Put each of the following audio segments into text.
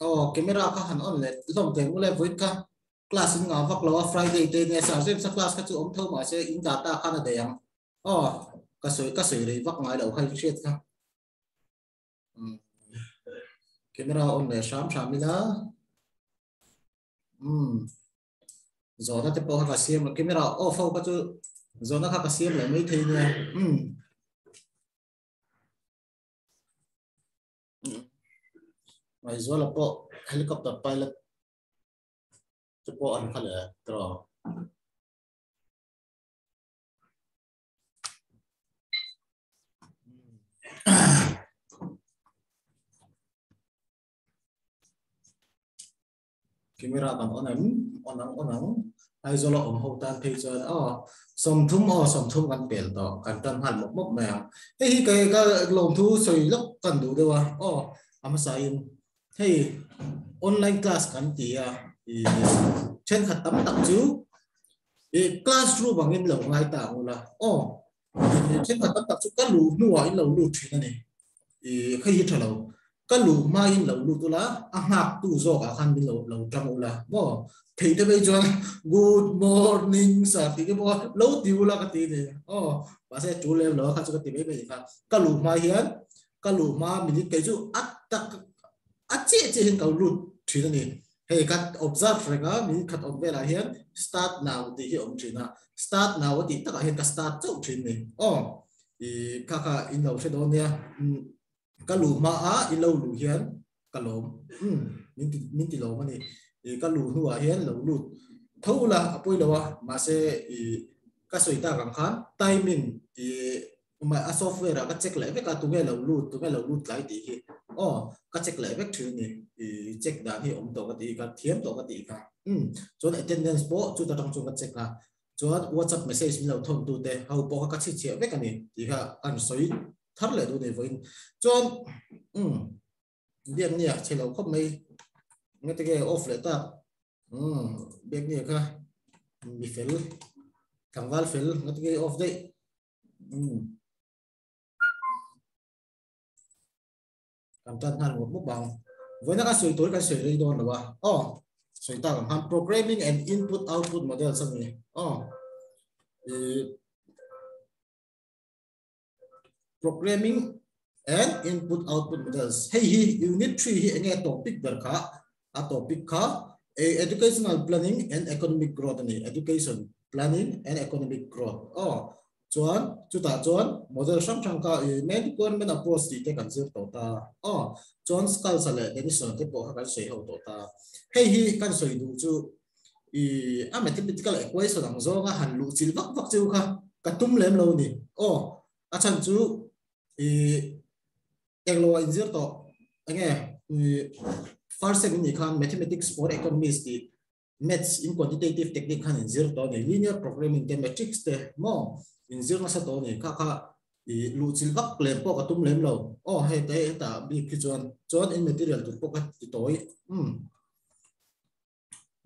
oh camera ka han on le lom te mu le void ka class in nga vak lo friday te ne sa jem sa class ka chu om tho ma se in data kha na de yang oh ka soi ka soi re vak ngai lo khai chet ka camera on le sham sham mi da um zona te po ka siam camera. Off ka chu zona ka ka siam le mai thei ne um mai zo la po helicopter pilot chu po an kha le tro camera tam onam onam onam ai zo la om ho tan pe zo la oh som thum o som thum kan pel to kan tan han mok mok mèo hey cái cái lồng thu soi lốc cần đủ đâu à oh อามาสายุง hey online class kan ti a chen khat tam tam chu e classroom bang in lo ngai ta la o chen khat tam tam chu ka lu nu wa in lo lu thin ne e khai hi thalo ka lu ma in lo lu tu la a hak tu zo ka khan bin lo lo tang la mo thei te bei chuan good morning sa ti ke bo lo ti la ka ti ne o ba se chu le lo kha chu ka ti bei bei ka ka lu ma hian ka lu ma mi ni ke chu at tak a che che hin kau lut thina ni hei kat observe rega mi khat om vela hian start now ti hi om thina start now ti taka hian ka start chau thin ni o i ka ka in lo she don nia ka lu ma a i lo lu hian ka lom min ti min ti lo ma ni i ka lu nu a hian lo lut thau la apoi lo wa ma se i ka ta kang khan timing i mà a software ka check lại với cả tụi nghe lâu lụt tụi nghe lâu lụt lại thì oh các check lại với thứ này. Thì check đã thì ông tổ cái gì cái thiếm tổ cái gì cả. Ừ, um cho nên trên attendance bộ chúng ta trong chúng cái check là cho WhatsApp message mình lâu thông tu thế hậu bộ các check check với cái này thì cái ăn suy thắt lại tu này với cho um biết nhỉ chế lâu không mấy nghe cái off lại ta. Um biết nhỉ cái bị fail. Thằng val fail. Nghe cái off đấy um cảm chân han một mức bằng. Với nó cái suy tối cái suy đi oh suy ta làm programming and input output model sang này. Oh programming and input output models hey hi unit 3 hi nghe topic ber kha a topic kha a educational planning and economic growth này. Education planning and economic growth. Oh chuan chuta chuan model sang thang ka main government approach ti te kan zir to ta. Oh chuan skal sale denison te po kan sei ho to ta. Hei hi kan soi du chu i a mathematical equation ang zo nga han lu chil vak vak chu kha? Ka tum lem lo ni oh a chan chu i englo in zir to ange first second ni khan mathematics for economics ti maths in quantitative technique khan in zir to ni linear programming te matrix te mo in zir na sa to ni kha kha i lu chil vak lem po ka tum lem lo oh he te ta bi ki chuan chuan in material tu po ka ti toi um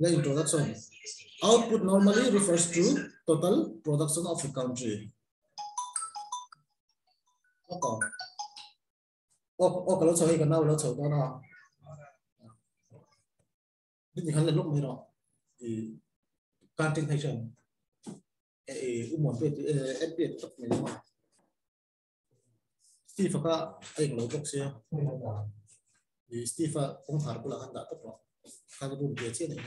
the introduction hmm. output normally refers to total production of a country. Okay oh oh kalau chơi cái nào nó chơi đó nào đi khăn lên lúc này rồi thì concentration umon di eh, steve be eh,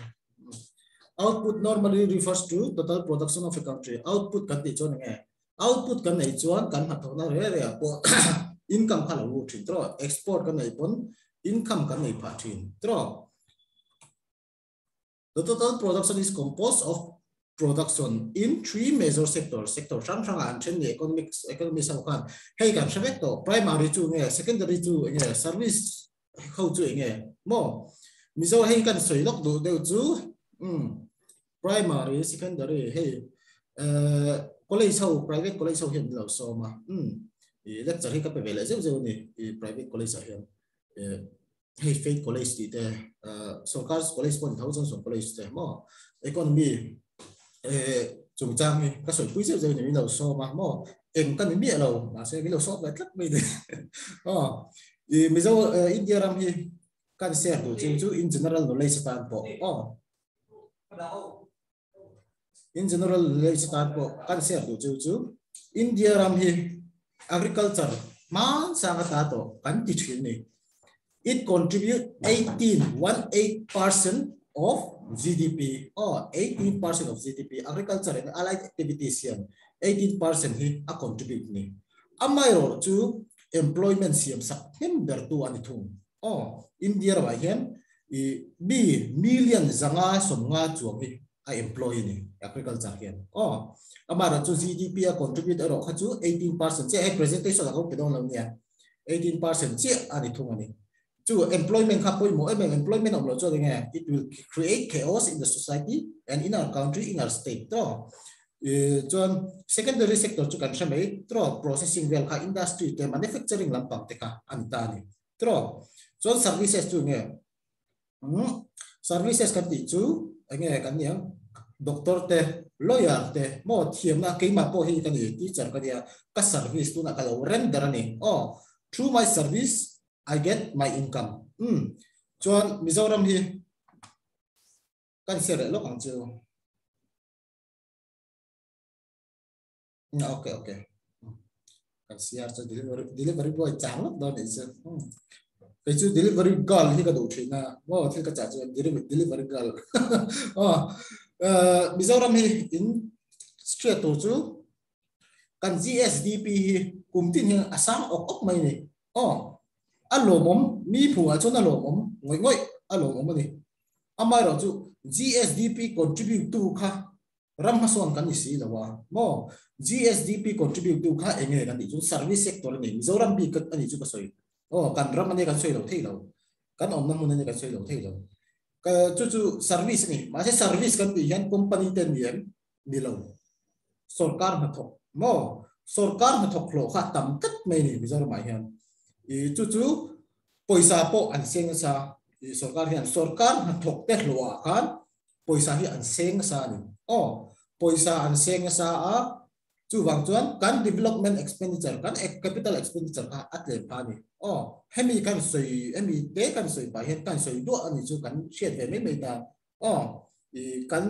output normally refers to total production of a country. Output ti chon nge output kan nei chuan kan ha thona re income khala lu thin tro export kan nei pon income kan nei pha thin the total production is composed of production in three major sectors, sector sang sang an, chen economics economy sau khan hey kan sabek to primary chu nge secondary chu nge service khâu chu nge mo mizo hey kan soi lok du deu chu um hmm. primary, secondary hey uh ờ, college sau private college sau hiện lo so ma um lecture hi ka pe vela zeu zeu ni private college sau hiện hey faith college ti te sarkar college pon thousand so college te mo economy chúng ta mi các sở quý rượu thì mình đầu so mà mò em căn miệng đầu mà sẽ cái đầu so lại lắc mình ờ thì mình dâu ờ, India làm gì kan share tu chu chu in general knowledge tan bộ. Ờ in general knowledge tan po kan share tu chú chu india làm gì agriculture. Man sang ta to kan ti thin ni it contribute 18 18% of GDP or 18% of GDP agriculture and allied activities yan 18% hi a contribute ni amai ro chu employment siam sak member tu ani thung oh india ra hian i b million zanga somnga chuang hi a employ ni agriculture hian oh amara chu gdp a contribute ro kha chu 18% che presentation la ko pe dong lo nia 18% che ani thung chu employment mo eh, employment of lo cho it will create chaos in the society and in our country in our state to. Eh, chuan secondary sector to kan hramei tro processing well kha industry te manufacturing lampang te kha an ta tro chuan services chu nge hmm, services kan ti chu nge kan niang doctor te lawyer te mo thiam na ke ma po hi kan ni teacher ka dia ka service tu na ka render ni oh through my service i get my income. Hmm. Chuan mizoram hi. Kan sere lok ang chu okay okay kan siar cho delivery delivery boy chang lok don is. cái chú delivery girl hi cái do chuyện na wow thì cái cha chu delivery delivery girl. Oh ờ, Mizoram hi. In straight to chu. Kan GSDP hi. Kum tin hi. Asang ok ok mai ni oh อารมณ์มีผัวชนอารมณ์ง่อยง่อยอารมณ์มันนี่อามาเราจู GSDP contribute to ค่ะรัมมาส่วนกันนี่สิละว่าโม GSDP contribute to ค่ะเองเลยกันนี่จู service sector นี่มิจรัมบีก็อันนี้จูก็สวยโอ้กันรัมมันนี่กันสวยเราที่เรากันอมน้ำมันนี่กันสวยเราที่เราก็จู่จู่ service นี่มาใช้ service กันดียัน company เต็มยันนี่เราสรการมาทุกโมอสรการมาทุกโลค่ะต่ำต่ดไม่นี่มิจรัมหมายเห็น chu chu poisa po an seng sa sarkar hian sarkar ma thok te lo khan poisa hi an seng sa ni. Oh poisa an sa a chu wang chuan kan development expenditure kan capital expenditure ka atle pa ni. Oh hemi kan soi hemi te kan soi pa het kan soi do ani chu kan shet ve me me ta. Oh i kan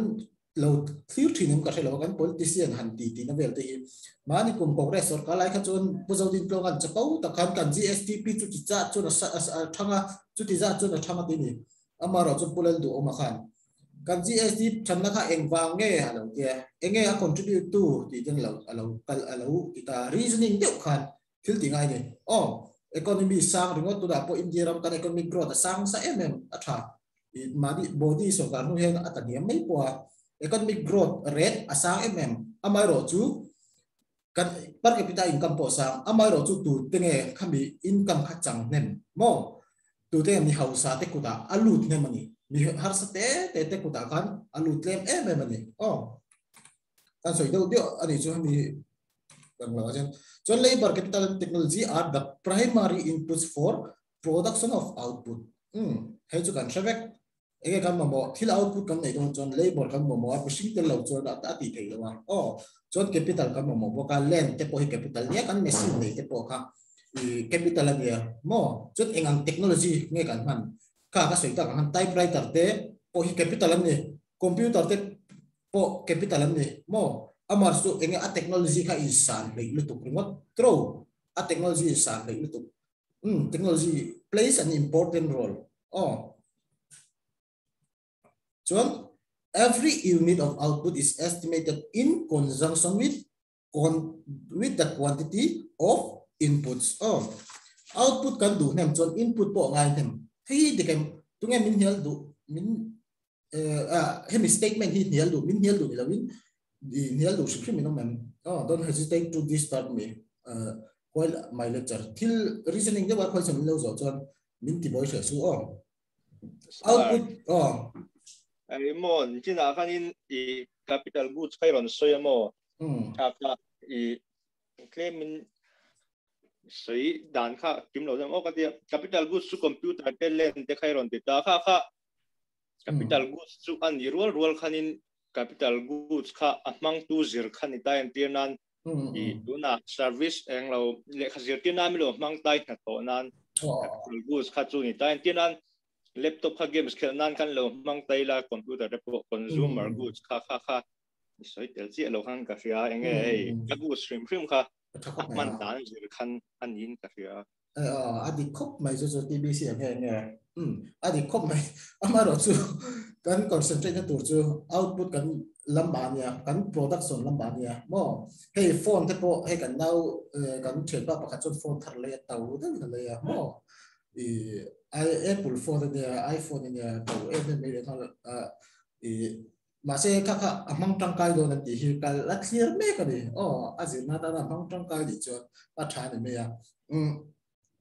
lo thiu thin ka thelo kan politician han ti ti na vel te hi mani kum congress or ka lai kha chun puzo din pro kan chakau ta kan kan gstp chu ti cha chu na thanga chu ti za chu na thanga ti ni amaro chu pulal du oma khan kan GSD channa kha engwang nge alo ke enge a contribute to ti jeng lo alo kal alo kita reasoning deu khan thil ti ngai ni oh economy sang ringot tu da po india ram kan economic growth sang sa mm atha madi body so kan nu hen atani mai po economic growth rate asang mm amai ro chu kan per capita income po sang amai ro chu tu tenge khami income kha chang nem. Mo tu te mi hausa te kuda alut ne mani mi har sa te te te kuta kan alu tlem e me mani oh kan so do dio ani chu mi kan la chen so labor capital and technology are the primary inputs for production of output. Hmm he chu kan shavek cái cái mà bỏ thì là output cái này don chọn labor khăm mà mà mo sinh pushing tel lo chon đã ti thei lo wa oh chon capital cái mà bỏ bo cái land cái po hi capital cái này machine nei te po ka capital ania mo cái ngành technology nghe cái man cả cái soi ta kan typewriter thế, po capital là gì computer thế, po capital là gì mo amar su cái a technology ka insan le lu tụt remote throw a technology insan le lu tụt, hmm technology plays an important role. Oh chuan every unit of output is estimated in conjunction with con with the quantity of inputs. Oh output kan du nem chuan input po ngai nem. Hi de kem tunga min hial du min a hemi statement hi hial du min hial du la min di hial du shikhi min man oh don't hesitate to disturb me uh, while my lecture. Till reasoning wa khoi sam lo zo chon min ti boy su oh. Output oh 뭐 이제 나가는 이 capital goods 이런 소야 뭐 아까 이 claim 소위 단카 김로점 어가디 capital goods 수 컴퓨터 텔렌 데카이런 데다 카카 capital goods 수안 이월 월 칸인 capital goods 카 아망 투질 칸이 다인 티난 이 누나 서비스 앵로 레카지르티나미로 망 다이나 토난 capital goods 카 주니 다인 티난 laptop kha games khel nan kan lo mang tay la computer de po consumer goods kha kha kha soi tel chi lo khang ka fia enge ei ka gu stream film kha man dan ji khan an yin ka fia เอออดีตคบไม่จะจะทีบีซีเนี่ยเนี่ยอืมอดีตคบไม่อามาเราจูกันคอนเซนเทรตตัวจูเอาท์พุตกันลำบากเนี่ยกันโปรดักชันลำบากเนี่ยมอให้โฟนที่พอให้กันเอาเอ่อกันเชื่อว่าประกาศจนโฟนทะเลเต่าได้เลยอะมออีไอแอปเปิลโฟนเนี่ยไอ Apple phone ni iPhone ni tàu em ni mấy thằng i mà sẽ các các among à, trong cái đồ này thì cái là clear mấy cái này. Oh à gì nó đang among trong cái gì cho bắt trái này mấy à. Um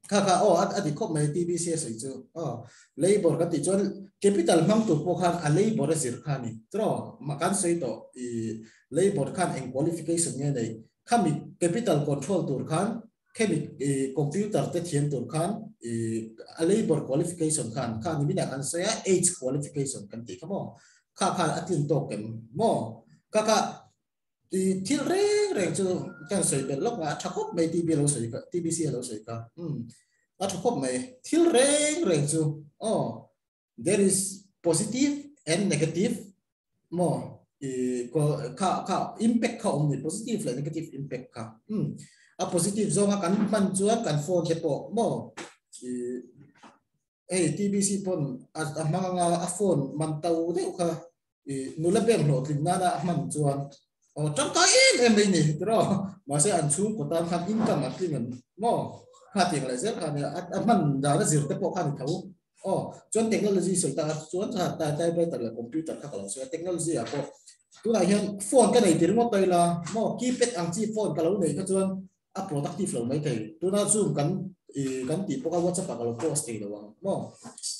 các các oh à thì có mấy TBC rồi chứ oh labor cái thì cho capital mang tụ bộ khan à labor gì khan này đó mà cái suy đó i labor khác in qualification như này. Khi capital control tụ khan khi computer tới thiên tụ khan a labor qualification khan khan ni bina kan sai age qualification kan ti kamo ข้าข้าอธินโตกันมอข้าข้าที่ที่เร่งเร่งจะกันสวยเป็นลูกว่าชักคบไม่ทีบีเราสวยก็ทีบีซีเราสวยก็อืมอ่ะชักคบไม่ที่เร่งเร่งจะอ๋อ there is positive and negative มออีก็ข้าข้า impact ข้าอมนี่ positive และ negative impact ข้าอืมอ่ะ positive จงกันมันจวน eh TBC pon a à, à, manga nga a phone man tau de kha nu la pem lo tin na na man chuan. O trong ka em em nei ni tro ma se an chung ko tam khan income at lim mo kha ti la zer khan a man da la zir te po khan thau o chuan technology sei ta, chuan cha ta tai bai ta la computer kha kala so technology a ko tu la hian phone ka nei tir mo tai la mo keypad ang chi phone ka lo nei ka chuan. A productive lo mai thei tu na zoom kan kan ti poka WhatsApp kalau post di doang mo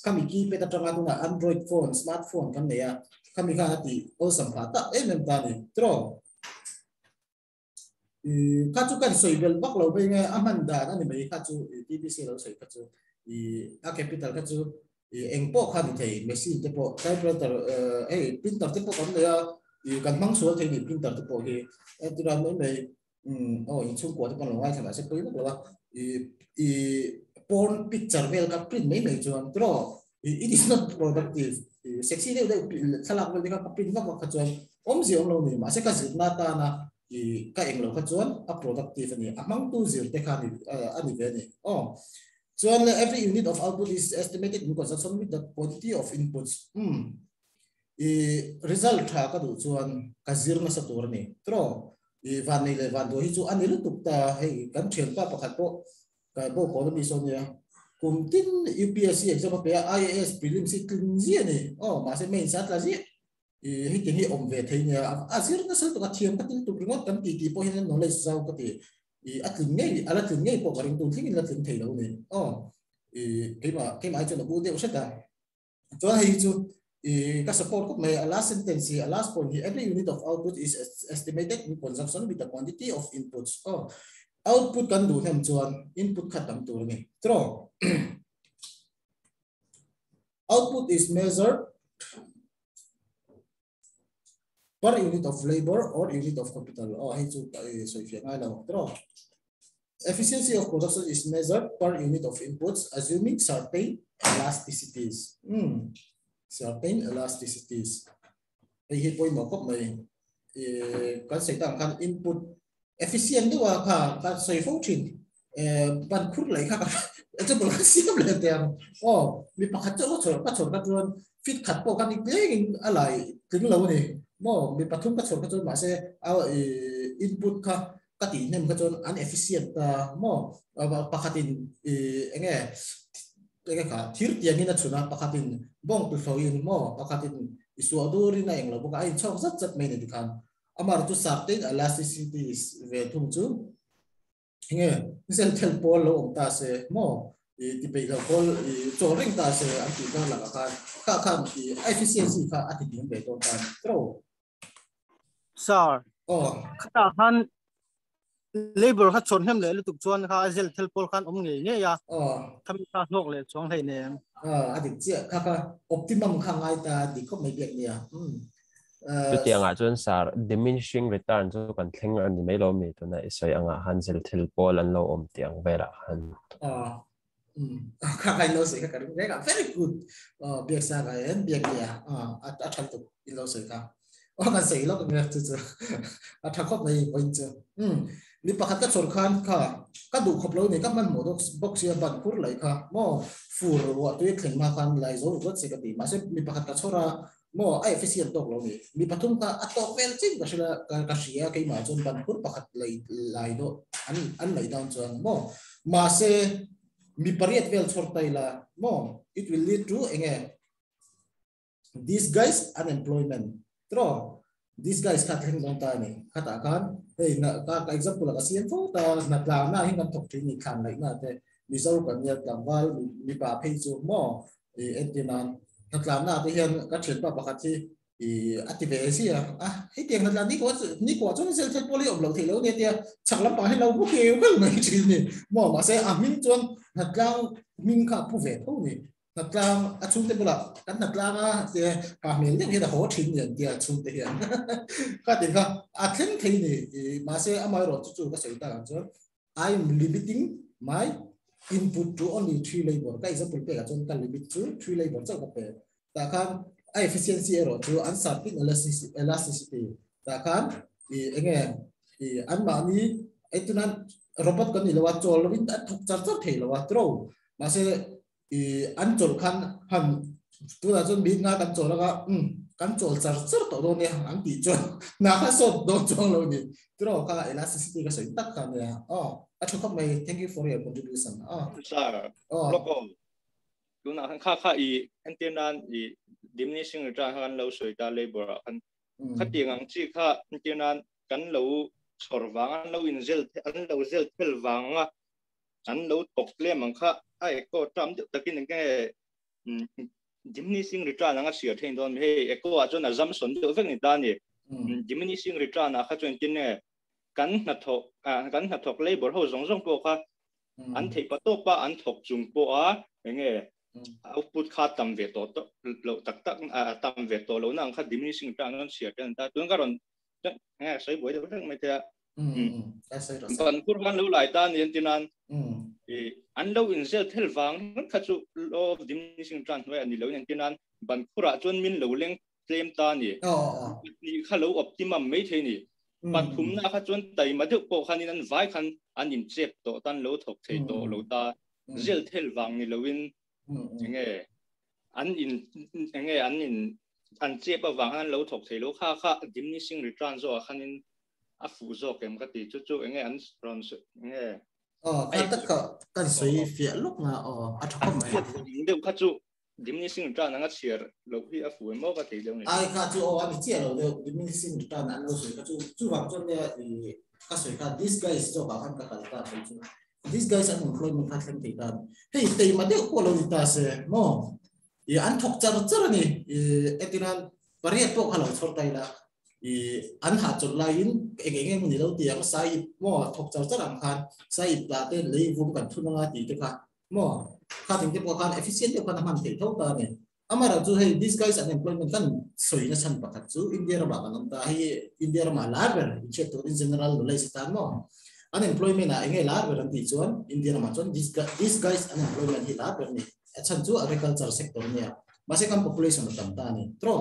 kami ki peta tanga tuna Android phone smartphone kan ya kami ka hati o sampata eh mem tani tro kacu kan soi bel bak lo be nga amanda na ni mai kacu TBC lo soi kacu i a capital kacu i engpo kan thei machine te po typewriter eh printer te po kan ya i kan mang sual thei ni printer te po hi eh tu ran mai 嗯，哦，in 中国的帮老外看嘛，是不用的啦。 I porn picture vel ka print mai mai chuan tro it is not productive. Sexy de thalak vel ka print ka ka chuan om zi om lo ni ma se ka zit na ta na i ka eng lo ka chuan a productive ni. Among tu zir te kha ni ani ve ni. Oh. Chuan every unit of output is estimated in conjunction with the quantity of inputs. Hmm. I result tha ka du chuan ka zir na sa tur ni. Tro i van nei le van do hi chu ani lu tuk ta hei kan bậc pa pakhat po bộ bo ko mi so nia kum tin UPSC exam pe IAS prelim si tlin zia ni oh ma se main sat la zia i hi tin hi om ve thei nia a zir na sa to ka thiam ka tin tu ringot kan ti ti po hin knowledge zau ka ti i atlin ngei ala tlin ngei po ka ring tu thing la tlin thei lo ni oh i ke ma ke ma chu na bu de usata cho hei chu ka support ko may last sentence a last point here: every unit of output is estimated in conjunction with the quantity of inputs. Oh output kan du hem chuan input khat tam tur ni. Tro. Output is measured per unit of labor or unit of capital. Oh chu so if you know efficiency of production is measured per unit of inputs assuming certain elasticities. Hmm certain elasticities. Ai hi point mo kop mai e kan sai tang kan input efficient do wa kha kan sai fo chin e ban khur lai kha ka cho bo siam le tiang oh mi pakhat cho cho ka cho ka tuan fit khat po kan cái alai ting lo ni mo mi pathum ka cho ka cho ma se a input kha ka ti nem ka an efficient ta. Mo pakhatin e enge cái cả thiếu tiền như là chủ nào pakatin bong tu so in mo pakatin isu aduri na englo boka ai chok rất mấy này kan amar tu certain elasticity về thung chu nghe sel tel pol lo ta se mo. I ti pe lo pol i cho ring ta se an ti ka la ka ka ka ti efficiency ka ati ding be to kan tro sir oh. khata han labor kha chon hem le lu tuk chuan kha zel thel pol khan om nge nge ya oh tham ta nok le chong thei ne ah ati chia ka ka optimum kha ngai ta di ko mai bek nia um ตัวเตียงอ่ะจนสาร diminishing return จนกันทิ้งอันนี้ไม่ล้มมีตัวนั้นใส่อ่ะหันเซลทิลโพลันเราอมเตียงเวลาหัน อ่าอื ka kai lo se ka ka re ka very good biak sa ka en biak ya a a than tu in lo se ka o ka se lo ka nge tu chu a tha khop nei point chu mi pakhat ka chor khan kha ka du khop lo ni ka man mo box ya ban kur lai kha mo fur wa tu thleng ma khan lai zo got se ka ti ma se mi pakhat ka chora mo ai efficient tok lo ni mi pathum ka atok vel ching ka sila ka ka sia kai ma chon ban kur pakhat lai lai do an an lai down chuan mo ma se mi pariat vel chor tai la mo it will lead to enge these guys unemployment tro these guys khat heng dong ta ni khata kan ta cái giấc ka là cái sian tho ta na na hin kan thok thi ni khan lai na te mi zo kan ya kam wal mi pa phei chu mo e entinan thật làm na thì hiện các ka chen pa pakhat thi i activate si à? À hết tiền thật là ní có ní có chỗ sẽ sẽ poli ông lâu thì lâu nè chẳng lắm bảo hay lâu bút kêu cái mấy chuyện này mà mà sẽ à minh chuan thật ra minh cả phụ về thôi nè thật ra à chúng ta bảo cái thật ra à thì cả mình những cái là hỗ trợ nhân tia chúng ta hiện. Cái tiền cả à thêm thế này mà sẽ à mai rồi, chú cái sự ta làm cho I am limiting my input to only three labor cái example cái chúng ta limit to three labor cho cái ta kan a efficiency ero chu an sampling elasticity ta kan i enge i an ma ni etunan robot kan ni lawa chol win ta thuk char char thei lawa tro ma se i an chol khan han tu da chon bi nga kan chol ga um kan chol char char to do ne an ti chon na ha so do chong lo ni tro ka elasticity ka so tak ka ne oh a thuk mai thank you for your contribution. Oh sa oh loko tu na kha kha i antenan i diminishing return han lo soi ta labor an kha tiang ang chi kha antenan kan lo chor wang an lo in zel an lo zel thel wang an lo tok le mang kha ai ko tam de takin nge diminishing return ang a sia thein don he eko a chon a zam son de vek ni ta ni diminishing return a kha chon tin ne kan na thok kan na thok labor ho zong zong po kha an thei pa to pa an thok chung po a nge output kha tam ve to to lo tak tak tam ve to lo nang kha diminishing return an sia kan ta. Tuan karon nge sai boi de bang mai ta ban kur han lo lai ta ni tinan e an lo in zel thel wang han kha chu lo dim sing tran noi ani lo nen tin an ban khura chon min lo leng claim ta ni ni kha lo optimum me the ni ban thum na kha chon tai ma deuh po khan in an vai khan an im chep to tan lo thok thei to lo ta zel thel wang ni lo in nge an in nge an in an chep wang an lo thok thei lo kha kha dim ni sing return zo khan in a fu zo kem ka ti chu chu nge an ron nge ờ ta tất cả cần ờ. suy phía lúc ờ à chắc không phải đều khác chú điểm như sinh ra năng chia lâu khi ở phụ em bao cái thế đâu này ai khác ờ bị chia lâu đều điểm như sinh ra năng lâu suy khác chú chú vào trong này thì các suy khác this guy is cho bảo hắn các cái ta chú this guy is unemployment khác thì ta hey tây mà đều qua lâu ta sẽ anh thọc chả chả này etinan bariat bộ khalo chốt tay là i an ha chot la in e ge ge ni lo ti ang sai mo thok char char ang khan sai ta te le vum kan thu na ti te ka mo kha ting te po kan efficient te kan man te tho ta ne amara chu hey this guys unemployment kan soi na san pakhat chu india ra ba kan ta hi india ra ma la ber che to in general lo lai sta no unemployment a nge la ber an ti chuan india ra ma chuan this this guys unemployment hi la ber ni achan chu agriculture sector ne ma se kam population tam ta ni tro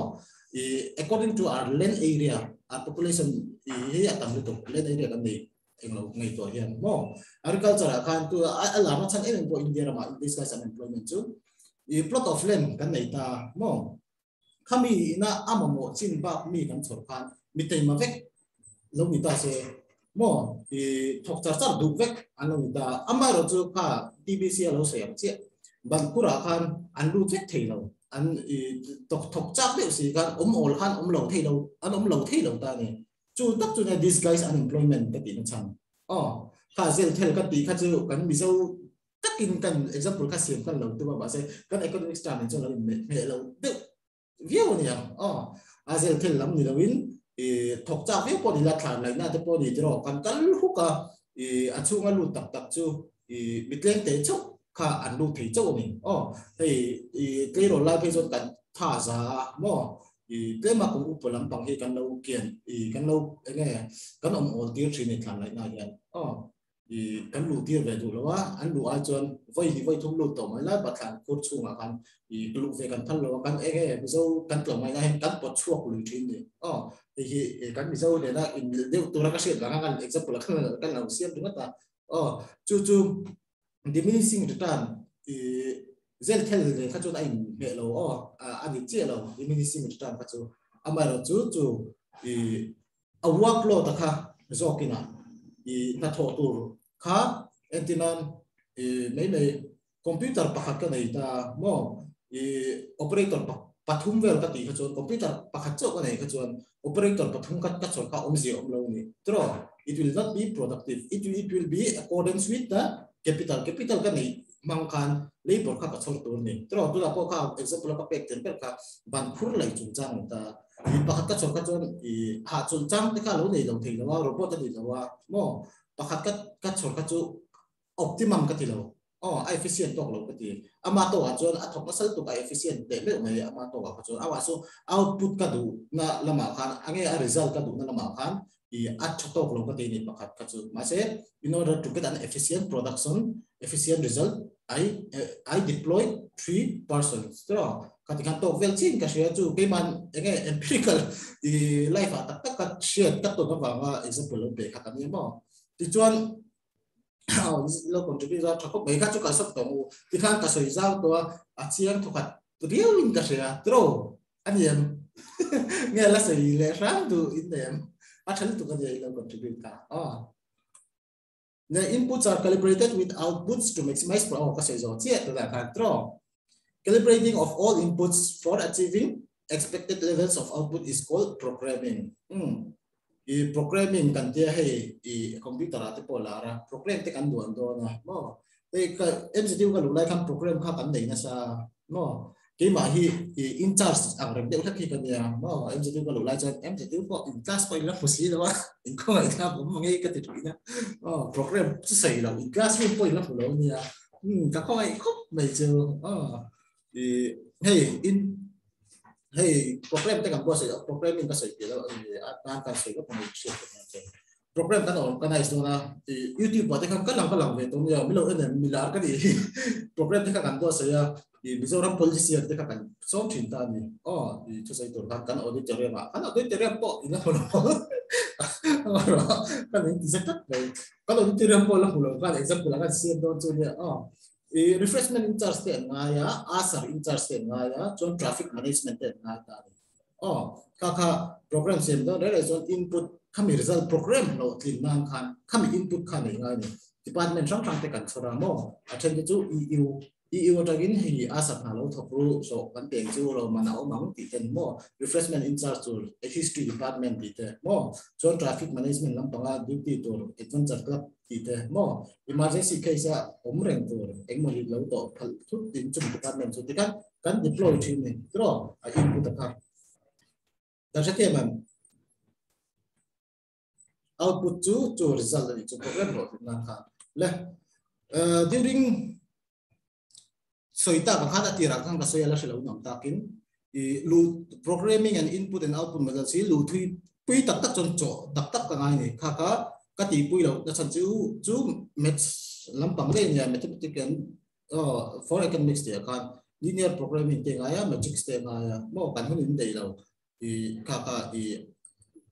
Eh, according to our land area, our population hi atam to land area kan ni englo ngai to hian mo, agriculture ah, khan tu ala ma chan en po india ma this guys unemployment chu i eh, plot of land, kan nei ta, mo. Khami na amamo chin ba mi kan chor khan mi te ma vek, lo mi ta se, mo eh, i thok char char du vek alo mi ta amaro chu ka tbc lo se yang che ban kura khan an lu vek thei lo an tok thok chak le si kan om ol han om lo thei lo an om lo thei lo ta ni chu tak chu na this guys unemployment ka ti na chang oh kha zel thel ka ti kha chu kan mi zo takin kan example ka sim kan lo tu ba se kan economic star ni chu lo me me lo de view ni ya oh a zel thel lam ni lo win. E thok cha view po ni la thlan lai na te po ni ro kan kal hu ka e a chu nga lu tak tak chu e bitleng te chu kha an lu mình, chu ni thì cái đồ lai phải cho pe thả ra mò thì cái mà cũng ma ko bằng lam pang lâu kiện thì kian lâu cái lo enge ông om tiêu thì mình làm lại na vậy oh thì kan lu tiêu về đủ lo á ăn đủ ai chuan voi ni voi thum lu to mai la pathan ko chunga kan cần lu ve kan thal lo kan cần ge zo kan tlo mai na hen kan pot chuak lu thin ni oh hi thì mi bây giờ để là nếu tôi là các chuyện là kan example kan kan la đúng không ta? Oh chú chú diminishing return zel thel de kha chu ai me lo oh ani che lo diminishing return kha chu ama lo chu chu i a workload ta kha zokina i na tho tur kha entinan i nei nei computer pakhat ka nei ta mo i operator pathum vel ka ti kha chuan computer pakhat chaw ka nei kha chuan operator pathum ka ka chaw ka om zi om lo ni. Tro it will not be productive. It will, it will be accordance with the capital capital ka nei mang khan labor ka ka chor tur ni tro tu la ko ka example ka pek ten ka ban khur lai chung chang ta i pakhat ka chor ka chuan i ha chung chang te ka lo nei lo thei lo robot ni lo wa mo pakhat ka ka chor ka chu optimum ka ti lo oh efficient tok lo ka ti ama to a chuan a thok na sal tu ka efficient te me mai ama to ka chuan awa so output ka du na lama khan ange a result ka du na lama khan i a lo ka ni pakhat ka chu ma se in order to get an efficient production, efficient result, i i deploy three persons. So kati kan tok vel chin ka shia chu ke man enge empirical i life a tak tak ka share tak to ba wa example lo pe kha ni mo ti chuan lo contribute ra thakop be kha chu ka sap to mu ti khan ka soi zau to a chiang to khat real in ka shia tro aniam nghe là soi le ram tu in dem a thal tu ka de lo contribute ka ah the inputs are calibrated with outputs to maximize power ka soi zo chi to ka tro calibrating of all inputs for achieving expected levels of output is called programming. Mm. i programming kan tia hei i computer ate pola ra program te kan duan do na mo te ka mcq ka lu kan program kha kan nei na sa mo cái mà hi thì in charge ang rem de khi ki kan ya mo mcq ka lu lai chan mcq ko in class ko ila fusi da wa in ko ai ka mo ngai ka ti đó, mo program chu sai la in class wi po ila fu lo nha. Ừ các con ấy khóc ko mai ờ thì hey in hey program te kan bo se programming ka se ke lo ta ka se ko pang se program kan cái này is thì youtube ba te kan kan lang về, ve to ya lâu lo này mình làm cái gì? Program te kan bo se di orang polisi yang dekat kan so cinta nih oh di cusa itu kan kan oh di ceria pak kan aku ceria apa, ini apa kan ini sekat kan, kalau di ceria po lah pulang kan exam pulang kan siap dong cunya oh i refreshment in charge ten ngaya asar in charge so traffic management ten ngaya tadi oh kakak program siap dong ada so input kami result program lo tin nang kan kami input kan ngaya department sang sang tekan seorang mo atau itu EU eu tagin hi asar na lo so kan teng chu lo mana o mang ti ten mo refreshment in charge to history department ti te mo chon traffic management lam panga duty to adventure club ti te mo emergency case a om to eng mo lo to phal thu tin chum department. Chu ti kan kan deploy thi ni. Tro a input ka ta sa ke man output chu chu result ni chu program ro na kha le during soita kang khana tira kang ka soya la shelo nam takin. I lu programming and input and output ma si lu thui pui tak tak chon cho tak tak ka ngai ni. Kha ka ka ti pui lo na chan chu chu maths lampang le nya mathematics and Oh, for economics te kan linear programming te ngaya matrix te ngaya mo kan hun in dei lo. I kha ka i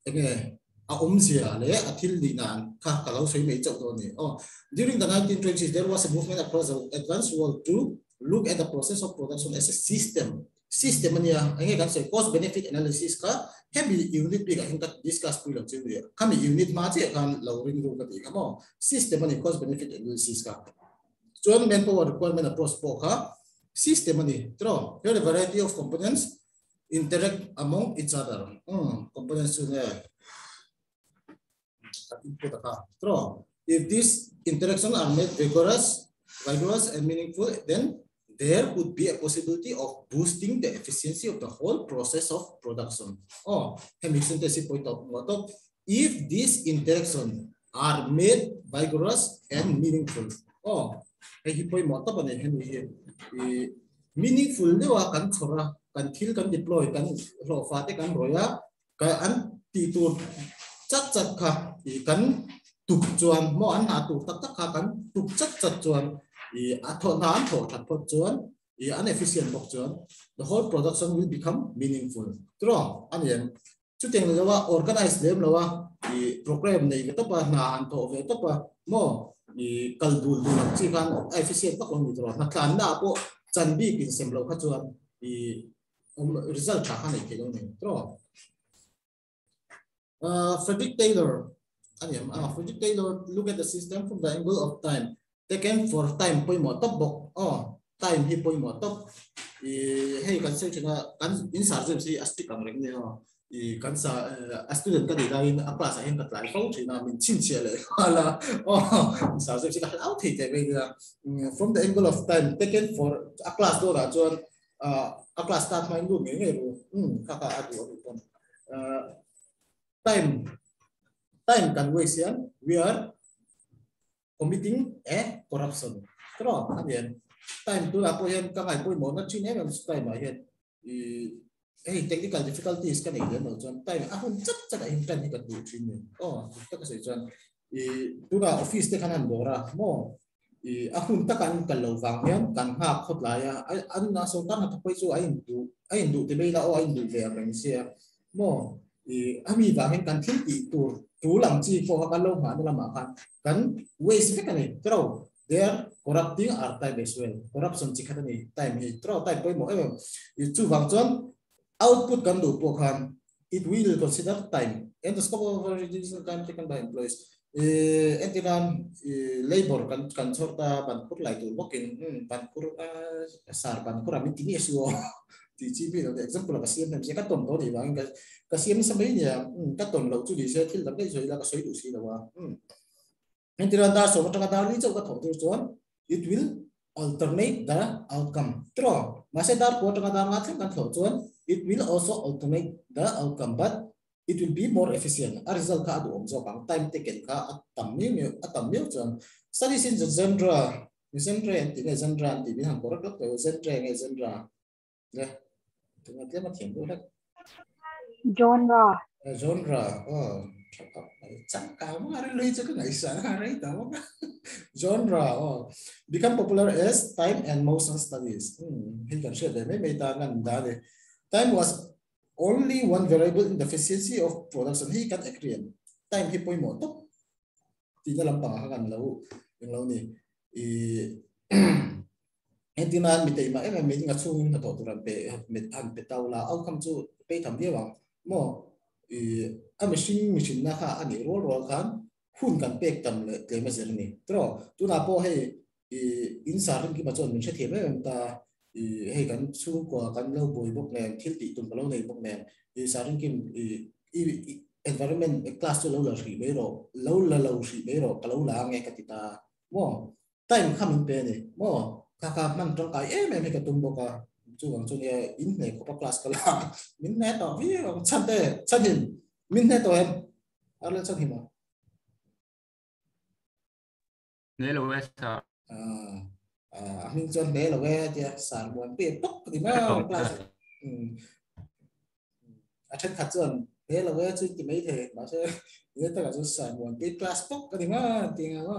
enge a om sia le a thil ni nan kha ka lo sei mei chau do ni. Oh during the 1920s there was a movement across the advanced world to look at the process of production as a system. System niya ang kan say cost benefit analysis ka heavy unit bi ka hinta discuss pu lang chu ya. Kami unit ma che kan lo ring ro ka ti ka mo system ni cost benefit analysis ka chuan manpower requirement approach po ka system ni tro here a variety of components interact among each other. Hmm components chu ne input ka if these interactions are made vigorous vigorous and meaningful then there would be a possibility of boosting the efficiency of the whole process of production. Or Hamilton Tessie point out, if these interactions are made vigorous and meaningful. Or he point out on the meaningful they were can thora can kill can deploy can lo fa te can roya ka an ti tu ka i tuk chuan mo an ha tu tak tak ka kan tuk chắc chắc chuan i a thon na an tho that phot chuan i an efficient bok chuan the whole production will become meaningful. Tro an yen chu teng lawa organize dem lawa i program nei ka pa na an tho ve pa mo i kal dul dul chi kan efficient tak on tro na tlan na po chan bi kin sem lo kha chuan i result tha kha nei ke lo nei tro uh, Frederick Taylor, uh, Frederick Taylor look at the system from the angle of time. Taken for time poi mo top bok. Oh, time hi poi mo top. I hey kan say china kan in sarjem si astik ang reng ne ho. I kan sa eh, a student ka di da in a class hen ka tlai fo china min chin che le. Hala. Oh, sarjem si ka out thi te be from the angle of time taken for a class do ra chon ah, a class start mai lu me nge ru. Hmm, ka ka adu pon. Time time kan we yan we are committing a corruption tro yan time tu apo yan ka ngai poi mo na chin em time ma yan i eh technical difficulties kan igen no chon time a hun chat chat a hintan hi ka du chin ne oh ta ka sei chon i tu na office te kanan bora mo i a hun ta kan kal lo wang yan kan ha khot la ya an na so tan ha poi chu ai du ai du te be la o ai du ve a reng sia mo thì ami và hen kan thiên tỷ tu tu làm chi phô kan lâu mà nó làm mà kan waste cái này cái đâu there corrupting are time as well corruption chỉ khát này. Time thì cái time bây mọi em chú output kan đủ bộ khan it will consider time. And the scope of reducing time taken by employees. Eh entiran labor kan kan sorta banpur itu tu bokin banpur sar banpur amit ini suo thì chi biết là example là cái xiêm thì các tuần đó thì là cái cái xiêm sắp mấy nhà ừ, các tuần lâu chú gì sẽ thiết lập cái rồi là cái suy đủ xí là à ừ. nên thì là đa số trong cái đạo lý cho các thổ tiêu chuẩn it will alternate the outcome. True mà sẽ đa của trong cái ngắt thêm cái thổ chuẩn it will also alternate the outcome, but it will be more efficient. A result ka adu omzo bang time taken ka atam mi mi atam mi chon studies in the genre genre and the genre and rất han korak lok ra genre dân genre ne dạ. genre uh, genre oh chẳng cả mga relate ka nga isa. Na right tama ba genre oh. Become popular as time and motion studies. Hmm he can share that may may tangan dali time was only one variable in the efficiency of production. He can agree time hi poy mo. To ti na lang pangakan lawo yung law ni i entinan mi te ma em mi nga chung na to turan pe mit an pe tau la outcome chu pe tham dia wang mo i a machine machine na kha ani ro ro kan hun kan pek tam le te ma zer ni tro tu na po he i in sa rin ki ma chon min che the me ta i he kan chu ko kan lo boi bok ne thil ti tum lo nei bok ne i sa rin kim i i environment class chu lo lo ri me ro lo la lo ri me ro ka lo la nge ka ti ta mo time khamin pe ni mo kakak man trong cái em em cái tung boka chú bằng chú nghe in này có class cái là min nét đó vì chân thế chân hình min nét đó em. Ở lên chân hình mà nè là quét sao à à min chân nè là quét thì sản buồn bể tóc thì mà class. À chân thật chân nè là quét chứ thì mấy thế mà sẽ người ta là chú sản buồn bể class tóc thì mà tiếng mà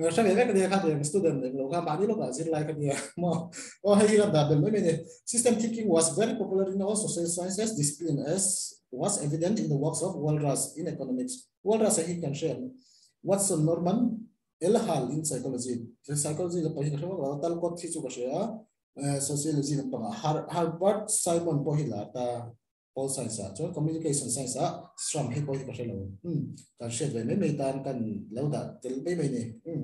شغله كده هذا يعني student لو كان بعدي لو بعدي لايك يعني ما ما هي كده بالمعنى system thinking was very popular in all social sciences. Discipline as was evident in the works of Walras in economics. Walras he can share. Watson Norman L. Hall in psychology. The psychology the position of tal kot thi chu ka share. Uh, sociology the Harvard Simon Pohila ta uh, Paul science a chuan communication science a stram he ko ka hrelo hm kan shet ve me me tan kan lo da tel be me ni hm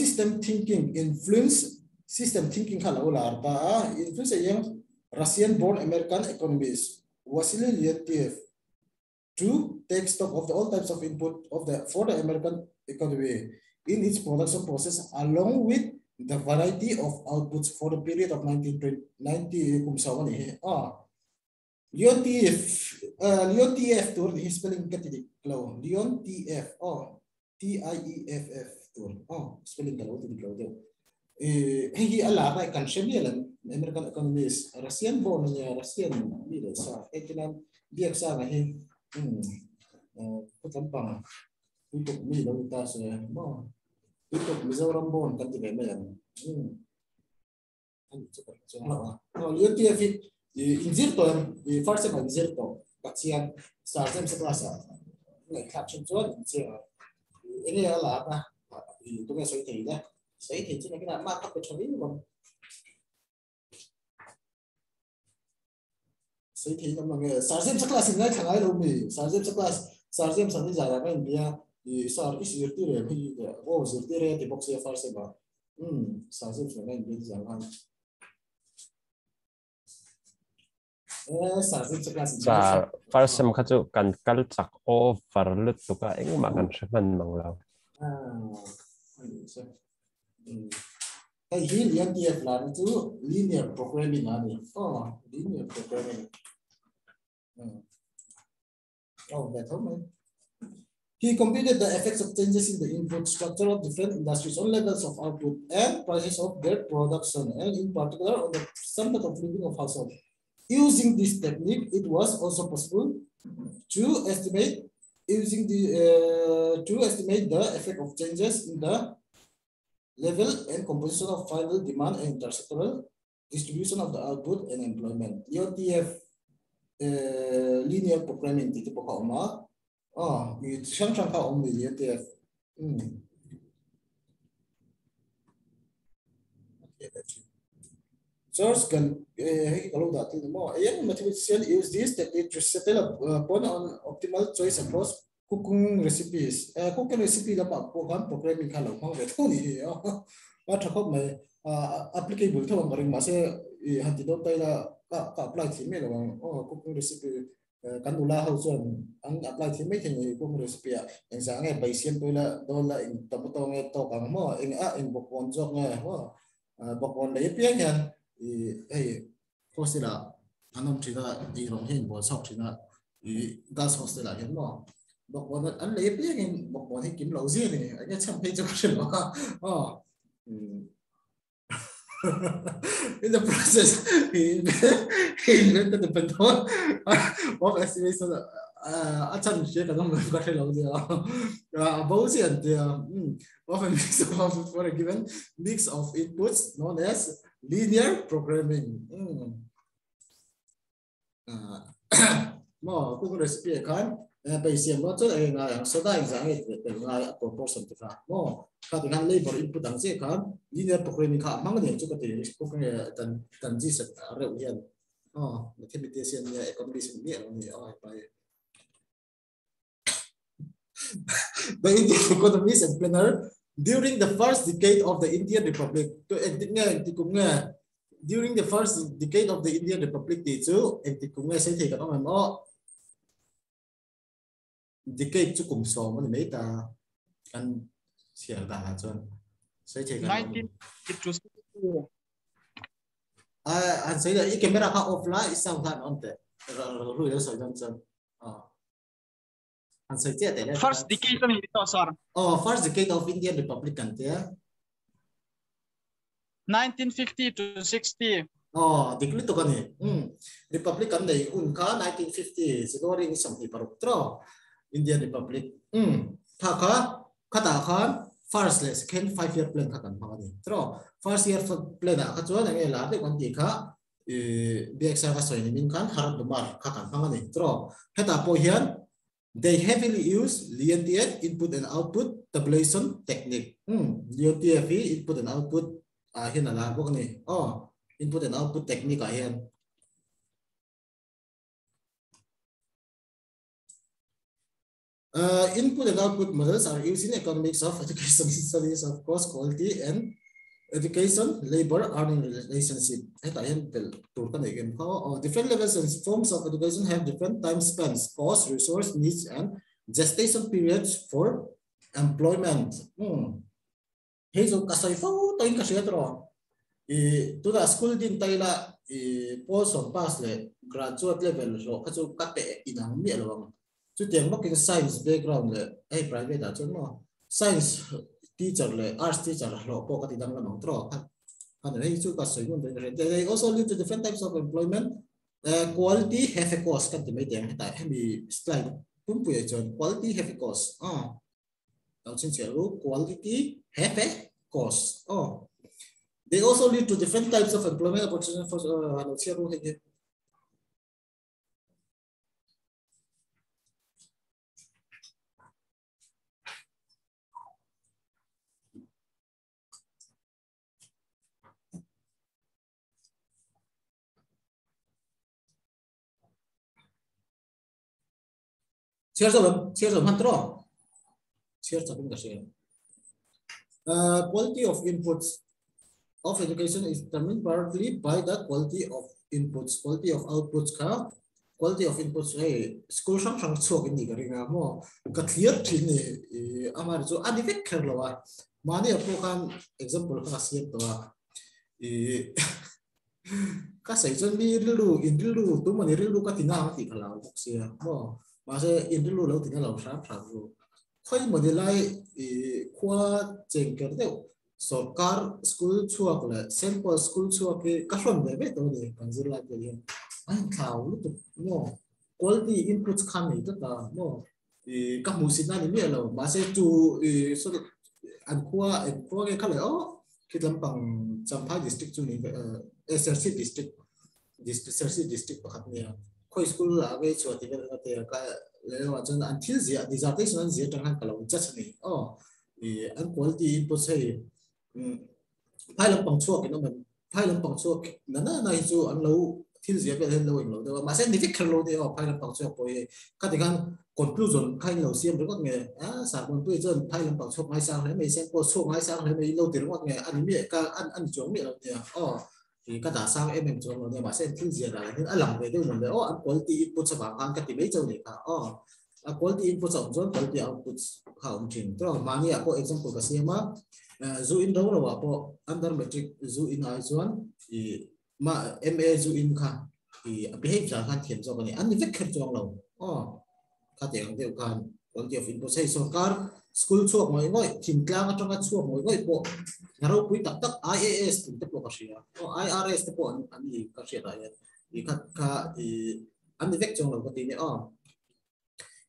system thinking influence system thinking khala ula ta ah, influence yang Russian born American economist Vasily Leontiev to take stock of the all types of input of the for the American economy in its production process along with the variety of outputs for the period of 1990 eh, eh, are ah. Leon TF, uh, eh, Leon TF tour, his spelling it? klaw. Leon TF, oh, ah. T-I-E-F-F tour, oh, ah, spelling kalaw, tidik klaw daw. Eh, hindi ala, kaya kansya niya American economist, Russian born niya, Russian, dito sa, eh, kinang, diyak sa nga, eh, hmm, uh, patampang, tutok, may lang ita sa, more. Mà tiếp tục mi dâu ram bon kan tibe me yan ừ. Chụp chụp nó liên tiếp thì injir to first in injir to kachian sa sem se class này caption chung chuột chỉ ini là apa itu kan soi thì đấy soi thì chỉ là cái nào mà cấp cho đi luôn soi thì nó mà nghe sa sem se class này thằng ai đâu sa sem se class sa sem sang đi dài là cái صار first kacu kan kal cak overload tu ka eng makan semen manglau. Ini yang dia pelan itu linear programming ada. Oh, linear programming. Oh, betul mana? He computed the effects of changes in the input structure of different industries on levels of output and prices of their production, and in particular on the standard of living of household. Using this technique, it was also possible to estimate using the uh, to estimate the effect of changes in the level and composition of final demand and intersectoral distribution of the output and employment. EOTF uh, linear programming bộ khẩu mà à vì sáng sáng khẩu ông thì EOTF Source can هيك قالوا ده ما أيام mathematician use this technique to settle upon an optimal choice across cooking recipes. cooking recipe là bảo program programming khá là không về thôi thì mà thật không mà applicable thôi mà mình mà sẽ hành thì đâu đây là cả cả apply thì mấy là cooking recipe kan ula ho zon ang apply thi mai thei ko mo a eng sa nge bai siam toila dola in to nge to kang mo eng a eng bok won jok nge ho bok won dai piang hian i hei hostela anom thina i rong hin bo sok thina i gas hostela hian mo bok won an le piang in bok won hi kim lo zi ni anga cham pe chok shin lo ha in the process, he, he invented the principle of estimation. अच्छा निश्चय कदम करने लग गया बहुत And of a mix of for a given mix of inputs known as linear programming. म कुछ recipe एकांत recipe kan bây giờ nó cho ai ngay số đại dạng ấy để ngay proportion thì phải. Mo các cái labor input đằng sẽ kan linear programming khác, mang cái chỗ cái cũng cái tần tần ờ, ờ, gì sẽ rêu hiện. Oh mathematician ya economist ni ni ai by the Indian economist and planner. During the first decade of the Indian Republic to nghe thì cũng nghe. During the first decade of the Indian Republic thì chú em thì cũng nghe, sẽ thì decade chú cùng số mà mấy ta anh xỉa ta là chân sẽ thì cái 19 à anh sẽ là cái camera khác offline sao thằng on thế rồi rồi dụng chân à. Anh sẽ chết đấy First decade ni ito, sir. oh first decade of Indian Republican thế. 1950 to 60. oh decade to kani hmm Republican day un ka 1950 siguro yung isang iparok tro Indian Republic. hmm thaka kata kan first le second five year plan khakan phangani tro first year plan a kha chuan ange la de kan ti kha e bxa ka soi ni min kan harat dumar khakan phangani tro heta po hian they heavily use LNTF input and output tabulation technique. hmm LNTF input and output a hian ala bok ni oh input and output technique a hian Uh, input and output models are used in economics of education studies of cost, quality, and education, labor, earning relationship. Different levels and forms of education have different time spans, cost, resource needs, and gestation periods for employment. Hmm. Hey, so kasoy fo to in kasi ito. I to the school din tayo la i post on pass le graduate level so kaso kate inang mi alawang chú tiền mắc science background là ai private cho nó science teacher là arts teacher lo cái đang làm trò ha and then chú có sử dụng the they also lead to different types of employment. Quality have a cost kan ti mai tem ta hemi slide pum pu quality have a cost oh tao chen che quality have a cost oh they also lead to different types of employment opportunity for uh, Share sobre, share sobre control. Share the. Uh, quality of inputs of education is determined partly by the quality of inputs, quality of outputs ka? quality of inputs Hey, School sang sang so ini keringa mo katlir ini e, amar jo adi ah, vek kerlawa. Mani aku kan example kan siap ka e, Kasai jon bi rilu in rilu tu mani rilu katina mati kalau siap ya. mo. ka tina ti khala bok sia mo mà sẽ in được lâu thì nó lâu sáng sáng rồi khơi mà đi lại khoa chỉnh cái đâu सरकार स्कूल छुआ को sample school छुआ के कसम दे बे तो दे कंजर ला के लिए anh thảo lúc tục mo quality input khan này tất cả mo các mù xin này biết là mà sẽ chú số anh khoa anh khoa cái khăn là ó cái làm bằng Champhai district chú này SRC district district SRC district bắc này khoi school la ve chu ti vel te ka le wa chon an thil zia, dissertation an zia tang han kalo cha chani o oh, i an quality input sei phai lam pang chuak no man phai lam pang chuak na na na chu an lo thil zia ve hen lo in lo. De ma se ni fik lo de o phai lam pang chuak poi ka ti kan conclusion, khai lo siam ro nge, a, sa phẩm tu chon phai lam pang chuak mai sang le mai sen po chuak mai sang le mai lo ti ro nge, an mi e ka, an an chong mi e lo de o oh thì các giả sang em mình cho nó mà sẽ thiên diện là những à làm về đâu mình oh anh quality input sa bang cái kati mấy châu này cả. Ô a quality input sa ông quality output ha ông chỉnh. Tức là mà như có example cái gì mà zu in đâu là po under metric zu in ai chuan thì mà ma zu in kha, thì behavior ra kan thiam cho cái này. Anh vek kher chong lo oh ka te ang deu kan quality of input say sarkar school chuak moi ngoi thim tlang atanga chuak moi ngoi po ngaro pui tak tak IAS tin te po ka sia o IRS te po an ni ka sia da yan i ka ka i an vek chong lo ka ti ne o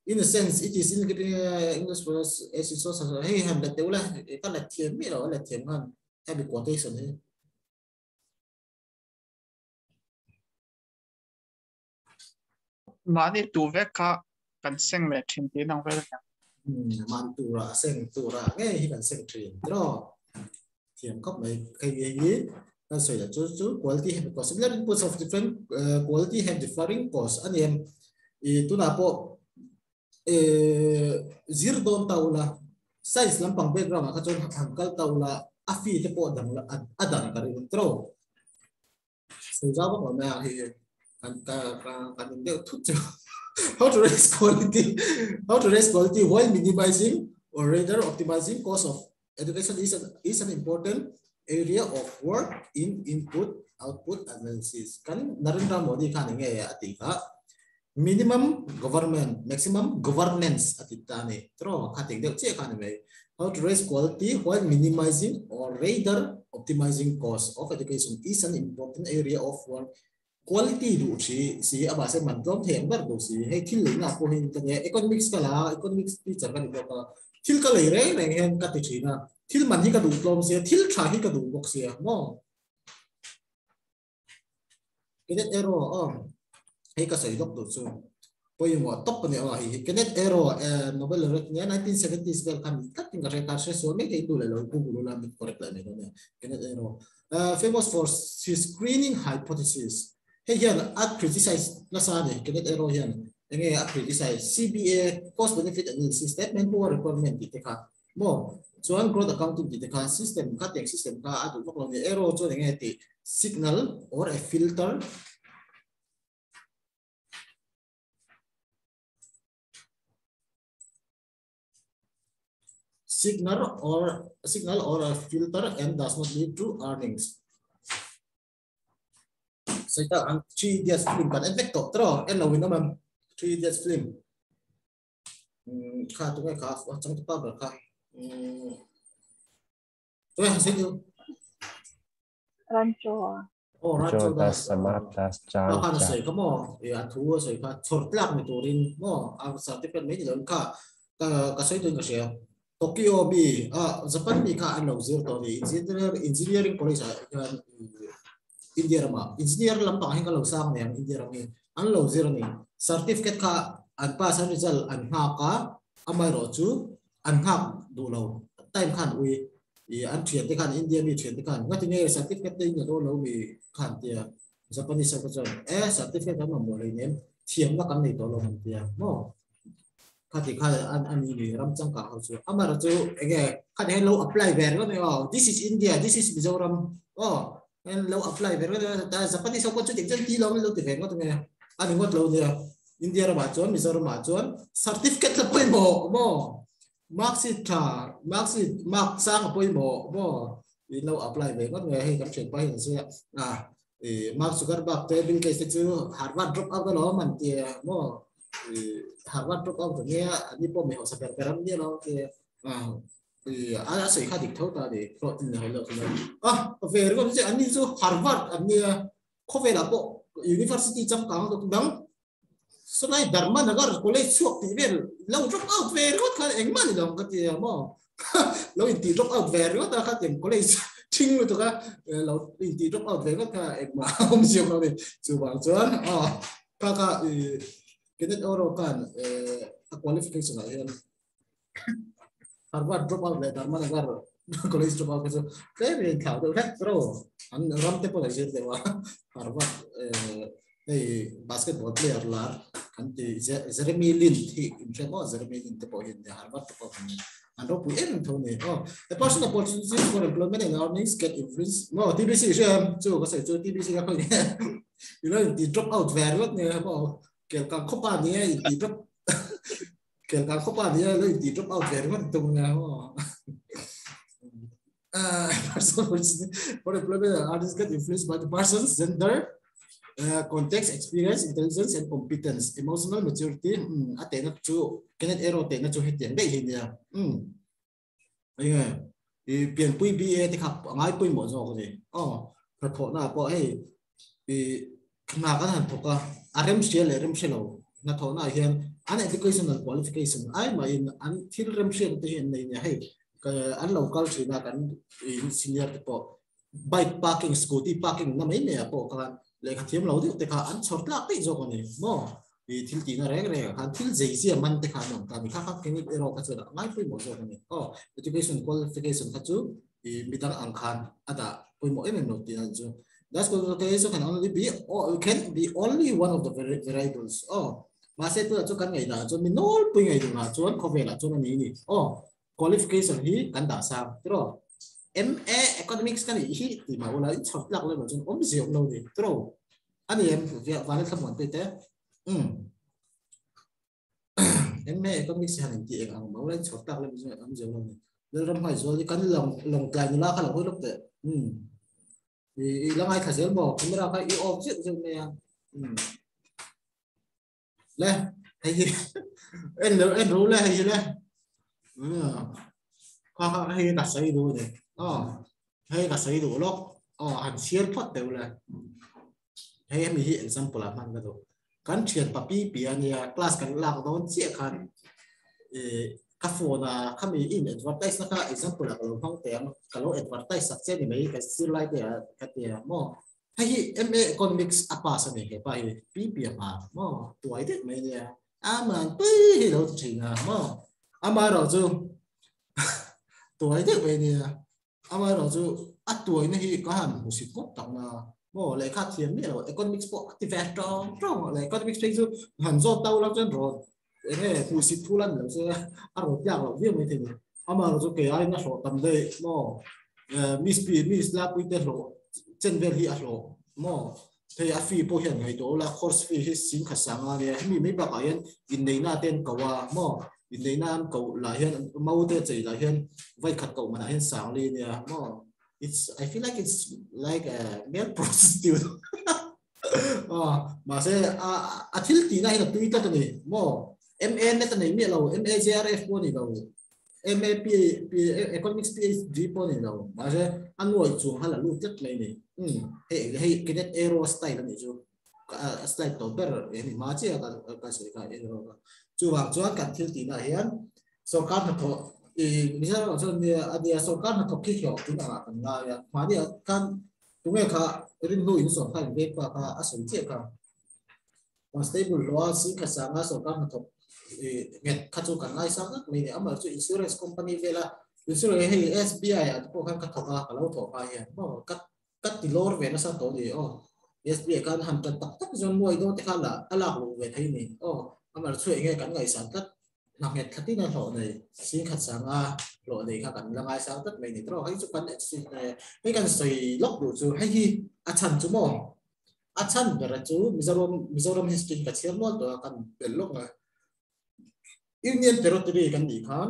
in a sense, it is in the english for us as it so so hey ham da te ula ka la thiam mi lo la thiam han ha bi quotation he Mani tu vek ka kan seng me thin ti nang vel ka man tu ra sen tu ra nghe hi kan sen thin tro thiam kop mai kai ye ye na so ya chu chu quality have cost. Similar inputs of different uh, quality have differing cost. Ani em i tu na po e zir don taula size lam pang background ka chon hankal taula afi te po dang la adan kari tro so ja ba ma hi kan ka kan de thut how to raise quality, how to raise quality while minimizing or rather optimizing cost of education is an, is an important area of work in input output analysis. Narendra Modi minimum government, maximum governance atita ne. Tro kating dek che kan how to raise quality while minimizing or rather optimizing cost of education is an important area of work quality đủ chỉ chỉ ở bà sẽ mặn trong thêm bắt đủ chỉ hay khi lấy là cũng hình như economics cả là, economics đi chẳng cần được là khi cái lấy đấy này hen cái thứ gì na khi mặn khi cái đủ lom xe khi trả khi cái đủ bốc xe mong cái net error ờ. Hay cái sợi đốc đủ số. Bây giờ top này ờ, là cái net error ờ, Nobel rồi nhé 1970s cái khăn cắt tiếng cái cái sẽ số mấy cái đồ này là lâu làm được correct lại này cái net error. Ờ, famous for his screening hypothesis. hey Here, at criticize Lasade, kinet error here. And at criticize CBA cost benefit analysis statement or requirement dito ka mo so I'm growth accounting detector system, cutting system, ka at work on the error, so the signal or a filter. Signal or signal or a filter and does not lead to earnings. Sai ta ang 3 dias film kan effect to tro en lo win nam 3 dias film kha tu ka kha chang tu pa ba kha tu ha sai tu Rancho. oh ra John cho. Da sama plus John ka cha sai ka mo e a thu sai ka chor plak mi turin mo a certificate me ni ka ka ka sai tu ka sia Tokyo bi a Japan bi ka an lo zir to ni engineer engineering college India ma engineer lampang hinga lo sang ne ang India Anh an lo zir ni certificate ka anh pass anh result an ha ka amai ro chu an ha du lo time khan ui i an chuyển te khan India mi thian te khan. Ngati ne certificate te ni lo lo mi khan tia. Japanese ko chon e certificate ka ma nó le nem thiam na kan nei to lo mi tia. Mo khati khal an an ni ram chang ka chu amara chu ege khati hello apply về, ko này, oh this is india this is mizoram. Oh nên apply về cái ta sắp cuci sau di chút exam tiga lâu lâu thì về có tụi nghe. India ra bà misal Mizoram bà sertifikat apa là mau mau, mò mark sheet thả mark sheet mark sang là point mò mò thì lau apply về có nghe kamu cek chuyện bay là sao à Mark Zuckerberg tôi bên cái sự Harvard drop out đó mình thì mau Harvard drop out thì ini đi bộ mình học sản phẩm ah a a sei kha dik thau ta de pro tin ho lo so ah ve ro se ani so Harvard ani ko ve la university cham ka to dang so nai dharma nagar college chuak ti vel lo drop out ve ro kha eng man dong ka ti mo lo in ti drop out ve ro ta kha tem college ching lo to ka lo in ti drop out ve ro ka ek ma om siok lo de chu bang chuan ah ka ka Kinet oro kan a qualification na yan. Harvard dropout le dharma nagar college dropout kaso kaya ni kau tu kan pro an ram tepo lagi tu dewa Harvard eh basketball player lah kan ti Jeremy Lin ti inche mo Jeremy Lin tepo hin de Harvard tepo hin an ro pui en tu ni oh the person opportunity for employment in earnings get influence mo TBC je tu kaso tu TBC kau ni you know ti dropout very lot ni mo kalau kau ni ti drop kể cả không bao giờ lấy tí chút bao tiền vẫn tung nào uh, à, person for employment and artists get influenced by the person's gender uh, context experience intelligence and competence. Emotional maturity hmm, à, um a te na chu kenet ero te na chu he tiang dei hin ya um ai i pian pui bi e te khap ngai pui mo zo ko ni oh pha tho na po hei i na ka han thoka arem shel arem shelo na tho na hian an educational qualification. Ai ma in an thil rem shell te ne hei uh, an local thina kan in senior te po bike parking scooty parking na mai ne po kan le kha thiam lo de te an chort lak te jo ko ni mo. I thil ti na reng reng kan thil jei sia man te kha nom ka mi kha kha keni ero ka chu ngai pui mo jo ko oh education qualification kha chu i midang ang khan ata pui mo em no ti na chu That's qualification can only be or can be only one of the variables. Oh, masa itu tu kan ngai dah, tu minol pun ngai tu lah, có về là cho mình ni. Oh, qualification hi sao? Thế rồi MA economics kan hi di mana lah, ini cepat lah kalau macam om siap lah rồi anh em việc dia balik ke mana tu? ừ. MA economics yang lên mà mau lah cepat lah macam om siap lah ni. Dalam hal soal cài như long khá là hơi lúc đấy. Ừ. Thì làm ai khả dễ bỏ chúng ta phải yêu chuyện dừng này le hay en lo en rule hay le khoa học hay đặt xây đồ đấy ờ hay đặt xây đủ lốc ờ ăn xiên phát đều là. Hay em hiện example làm ăn cái đồ, kan chuyện papi piania à, class kan lạc đó chia kan ka phone ka mi in advertise na ka example la ka lo hong te ka lo advertise sa che ni mai ka sir lai cái ka te hai ma economics apa sa ni he pa hi pi pi ma mo tuai de mai ne a man pi hi lo chi na mo a ma ro chu tuai de mai ne a ma ro chu a tuai ne hi ka han mu si ko tak na mo le kha thiam ni lo economics po activate trong trong le economics pe chu han zo tau la chen ro ene pusi thulan lo se aro tiak lo vi mai thing ama lo ke ai na so tam de mo miss pi miss la pi te lo chân bên hi alo mo thế à phi po hiện ngày đó là course phi hết xin khách sáng à nghe mi mấy bác ấy in đấy na tên cầu à mo, in đấy na cầu là hiện mau thế chỉ là hiện vay khách cầu mà là hiện sáng lên nha mo, it's, I feel like it's like a male prostitute. À mà sẽ à à thiếu tí này là tuy tất này. Mo em em này này mi lâu em em GRF po này lâu em em P P economics PhD po này lâu mà sẽ anh an loi chung là lu này này ừ hệ hệ cái kinet aero style này chứ, style to rồi em mà chỉ là cái sự ka aero ka chu wa chuan kan thiếu ti na hian so kan tho i misal so ni adia so kan tho ki chúng ta na là na ya ma dia kan tu nge kha rin lu in so kan qua pa ka asun che cả, wa stable lo si ka sa nga so nghe tho chú cần lại sáng sang nak mai amar chú insurance company về là insurance hey SBI at ko cắt ka à, cả lâu tho pa hiện, mo cắt cắt thì lor về nó sao tổ đi, oh SBI kan ham tak tak tak zon moi do te khala ala lo về thai ni oh amar chu nge kan ngai sang kat nak nget khati na lo nei sin khat sang a lo nei kha kan la ngai sang tat mai ni tro hai chu kan si nei kan soi lok du chú hai hi a chan chu mo a chan bera chu mizoram mizoram history cần biển lốc này. Ưu nhiên từ na union đi cần gì khan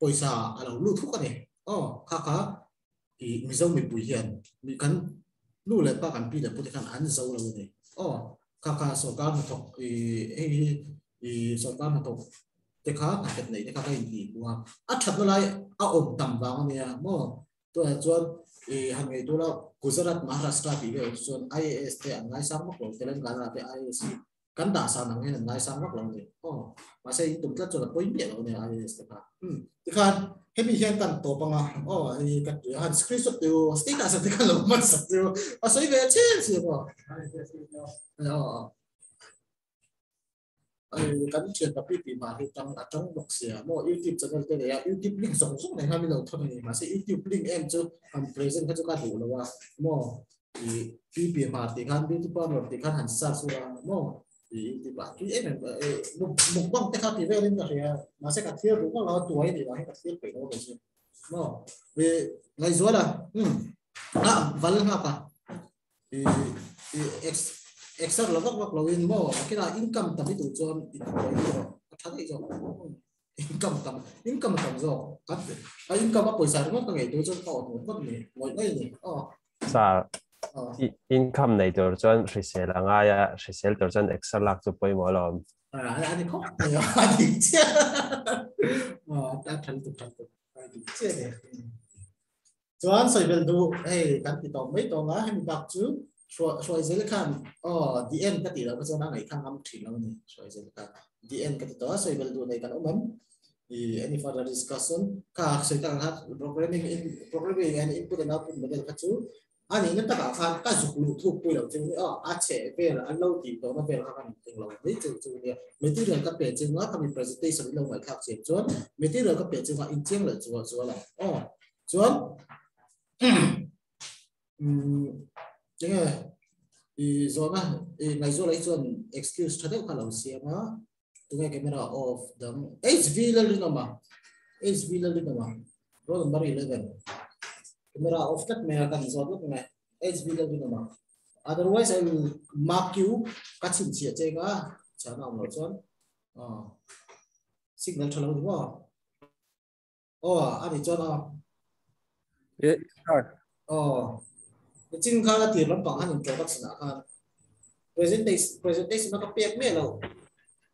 poisa alo lu thu kan ni oh kha kha i mizo mi pu hian mi kan lu le pa kan pi le pu kan an zo lo ni oh kha kha so kan thok i i i so kan thok te kha ka ket nei te kha ka in ti wa a that na lai a om tam wang ni mo to chuan i han ngai tu la gujarat maharashtra pi ve chuan ias te an ngai sang mak lo telangana te ias kan da sa nang hen ngai sang rất là nhiều, oh mà sẽ tụng rất là bối miệng rồi này ai sẽ cả ừ. thì khan hết bị hiện cần tổ bằng à oh thì cái hắn screenshot tiêu stick sticker sẽ cái lồng mất sạch tiêu về chết gì mà ờ kan chuyện tập bị mà thì trong ở trong bọc xìa à, mà YouTube channel cái này YouTube link sống sống này hai mươi đầu thôi này mà sẽ YouTube link em chứ ham present cái chỗ cái đủ là mà thì bị mà thì kan bị tụi bạn thì kan hắn sa sura mà cái em một một băng cái khác thì về lên là mà sẽ cả thiếu đúng là tuổi thì là cả thiếu phải nó được chứ về apa ex extra là vắc vắc lâu in mà cái là income tầm itu cho itu rồi thật đấy income tầm income tầm rồi cắt à income apa pesa nó cái ngày tôi cho họ một cái này, mọi cái này oh sa income này tờ chân sẽ sẽ là ngay à sẽ sẽ tờ chân excel lạc tụ bây mọi ko. à là đi khóc à đi tụ tụ du hey cái tí tông mấy tông á hay mình chứ rồi rồi sẽ là khăn end cái tí đó cái chỗ nào này âm chỉ lâu này rồi sẽ end tí du này cái umam. I, any further discussion? Ka sẽ tăng hát programming in programming and input and output model cái chứ anh nên tất cả phan các dục lụ thuộc bùi đầu chứng ở à trẻ về là anh lâu thì đó nó về là các bạn từng lâu mấy chữ chữ này mấy thứ rồi các bé chứng nó các presentation lâu phải khác chuyện chuẩn mấy thứ rồi các bé chứng họ in chứng là chúa chúa là oh chuẩn thế này, thì mà ngày rồi lấy chuẩn excuse cho đấy cả lâu xia mà tụi nghe camera off đấm HV là đi mà HV là đi mà roll number 11 camera off kat may akan isod look na HB lang din naman otherwise I will mark you. Katsin siya che ka cha na mo chon oh signal thalo di mo oh ani chon oh yeah start oh. Chin kha la tir lam pang han cho kat sina khan presentation presentation na ka pek me lo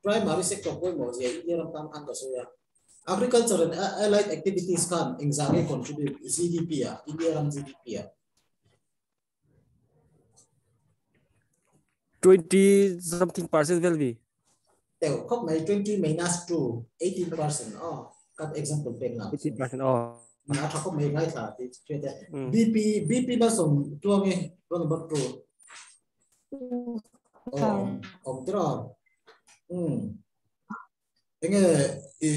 primary sector ko mo je i ram tam an ka so ya Agriculture and allied activities can exactly contribute GDP, India Indian GDP. 20 something percent will be. Teo, khóc mấy 20 minus 2, 18 percent. Oh, các example bên nào. 18 percent, oh. Mà thọc khóc mấy ngay là. BP, BP bao sủng chua nghe, bao sủng bất Oh, Ồ, Hmm. Enge e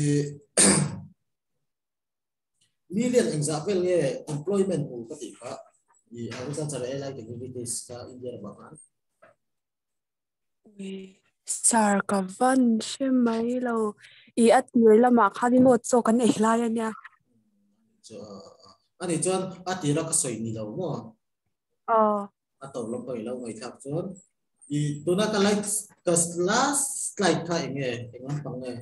million example ye employment pool ka ti ka i agriculture allied activities ka India ba kan sar ka van she mai lo i at người lama khani no cho kan e hla ya nya cho ani chon ati ra ka soi ni lo mo ờ. A to lo pai lo ngai thak chon i tuna ka like ka last slide ka enge engon pang nge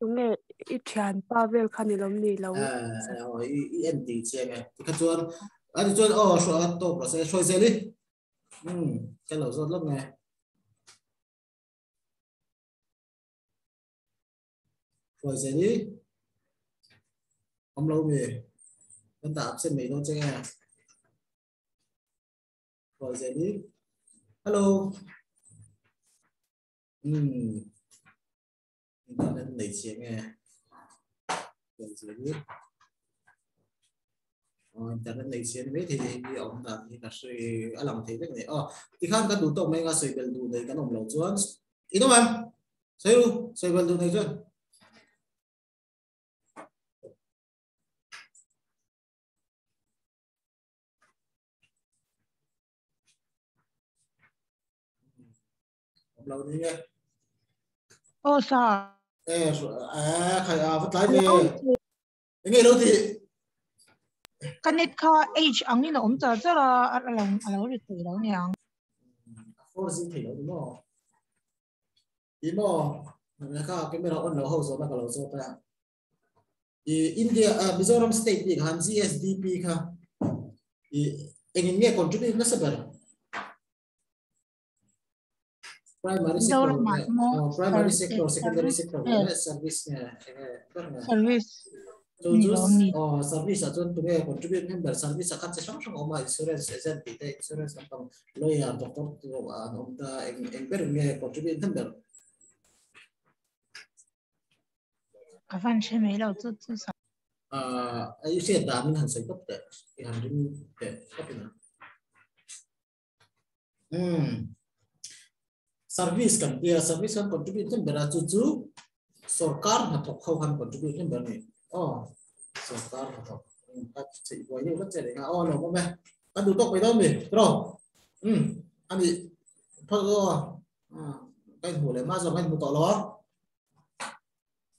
đúng nghe ít tràn ba vel khani lom ni lo à i i en ti che nge ka chon ani chon oh so a to process so li hm cái lo zot lo nge rồi sẽ đi. Ông lâu chúng ta áp xem mấy đâu chứ nghe. Rồi dễ đi hello. Hmm. Ừm internet lấy chiếc nghe rồi dễ biết ờ internet lấy chiếc biết ờ, thì đi ông ta thì là sự ở lòng thì này. Ờ thì khăn cái đủ tổng mấy cái sự bền đủ đấy cái ông lâu chuẩn ý đúng không? Sao? suy bền đủ này chuan nghe ô ê à khai à vẫn lái về nghe lâu thì cái net kho age ang ni om cha cha la a lo a lo ri tu lo nyang phô xin thì lâu đúng không? Ý mò người ta cái bên đó ôn lâu hậu số mà cái lâu số ta. I India uh, Mizoram State đi han GSDP kha i engin nghe contribute na sabar primary sector, uh, primary sector, secondary sector, service. Nya, service. So just oh service atau tu me contribute member service akan sesuatu yang oma insurance agent kita insurance atau lawyer doktor tu atau ada ember me contribute member. Kafan şemeyle otur tu sa. Ah, you see da amin hansa ikut deh, yang dulu deh, apa Hmm. service kan dia service kan contribution bena cucu sorkar hatok kau kan contribution bena oh sorkar hatok các chị với những vấn đề để ngao nó không mẹ các đủ tốc với đâu mình rồi ừ anh bị thôi rồi cái hồ này mà rồi anh một tỏ lo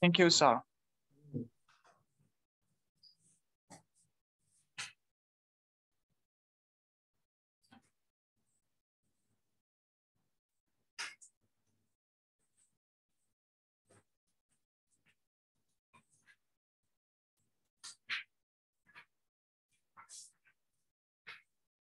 thank you sir